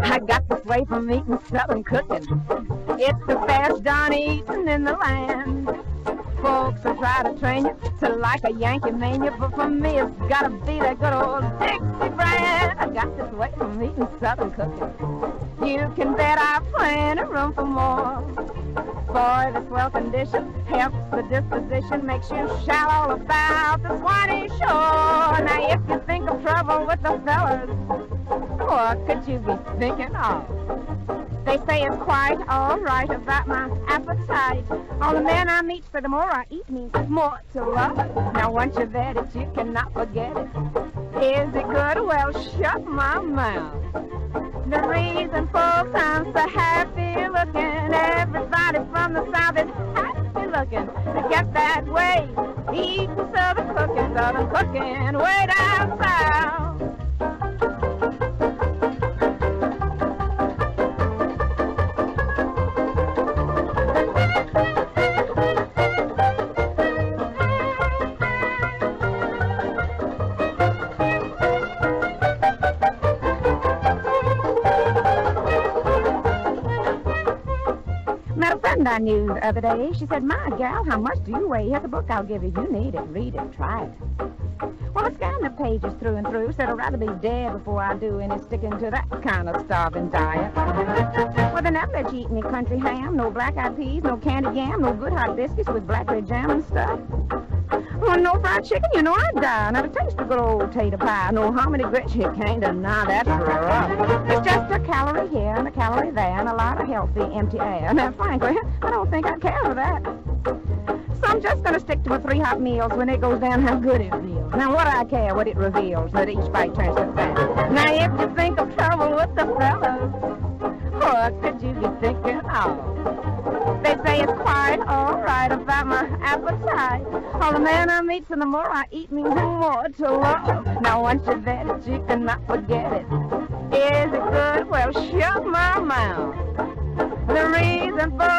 I got this way from eating southern cooking. It's the best done eating in the land. Folks will try to train you to like a Yankee mania, but for me it's gotta be that good old Dixie brand. I got this way from eating southern cooking. You can bet I've plenty room for more. Boy, this well condition helps the disposition, makes you shout all about the with the fellas, what could you be thinking of? They say it's quite all right about my appetite. All the men I meet say the more I eat means more to love. Now once you've had it, you cannot forget it. Is it good? Well, shut my mouth. The reason folks I'm so happy looking, everybody from the south is happy looking. To get that way, eating southern cooking, southern cooking, way down friend I knew the other day. She said, My gal, how much do you weigh? Here's a book I'll give you. You need it. Read it. Try it. Well, I scanned the pages through and through. Said I'd rather be dead before I do any sticking to that kind of starving diet. Well, they never let you eat any country ham, no black-eyed peas, no candy yam, no good hot biscuits with blackberry jam and stuff. Well, no fried chicken, you know I'd die. Now, to taste a good old tater pie, no hominy grits, you can't deny that's rough. It's just a calorie here and a calorie there and a lot of healthy empty air. Now, frankly, I don't think I'd care for that. So I'm just gonna stick to my three hot meals when it goes down how good it feels. Now, what I care what it reveals, that each bite turns to fat. Now, if you think of trouble with the fellas, what could you be thinking of? They say it's quite all right about my appetite. All the man I meet, and the more I eat, means more to love. Now once you've had you cannot forget it. Is it good? Well, shut my mouth. The reason folks